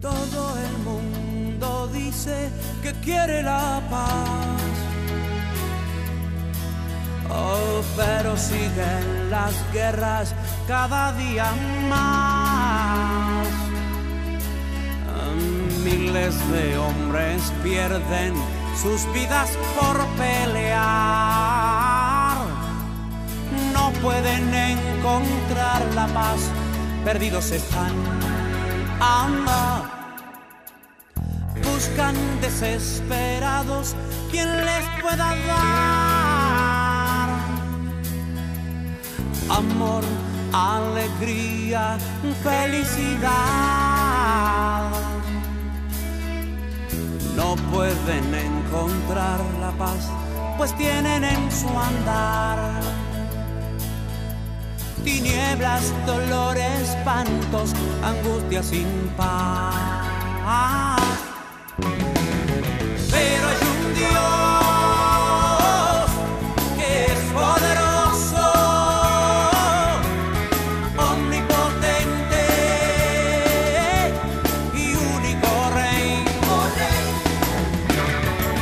Todo el mundo dice que quiere la paz. Oh, pero siguen las guerras cada día más. Miles de hombres pierden sus vidas por pelear. No pueden encontrar la paz, perdidos están. Anda. Buscan desesperados quien les pueda dar amor, alegría, felicidad. No pueden encontrar la paz, pues tienen en su andar tinieblas, dolores, espantos, angustia sin paz. Pero hay un Dios que es poderoso, omnipotente y único rey,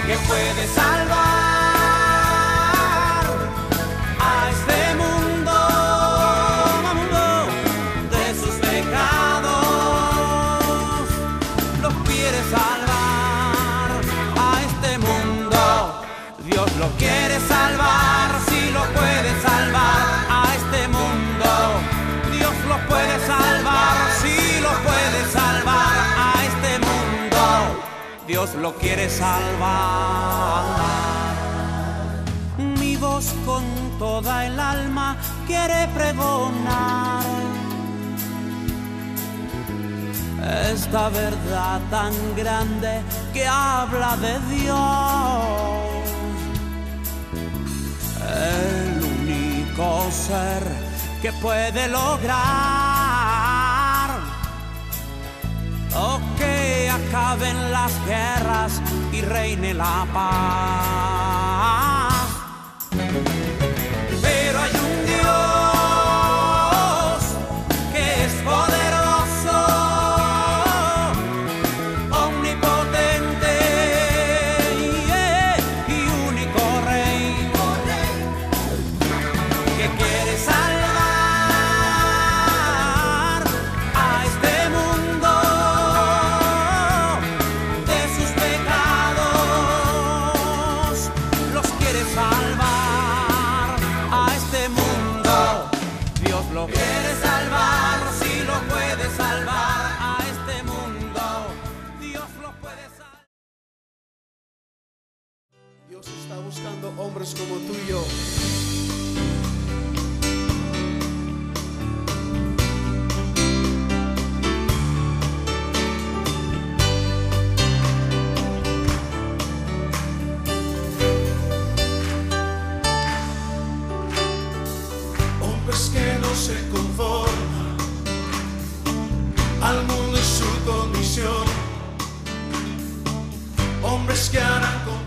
que puede salvar lo quiere salvar, si lo puede salvar a este mundo. Dios lo puede salvar, si lo puede salvar a este mundo. Dios lo quiere salvar. Mi voz con toda el alma quiere pregonar esta verdad tan grande que habla de Dios. Ser que puede lograr o que acaben las guerras y reine la paz. Dios lo quiere salvar, si lo puede salvar a este mundo. Dios lo puede salvar. Dios está buscando hombres como tú y yo. se conforma al mundo y su condición. Hombres que harán con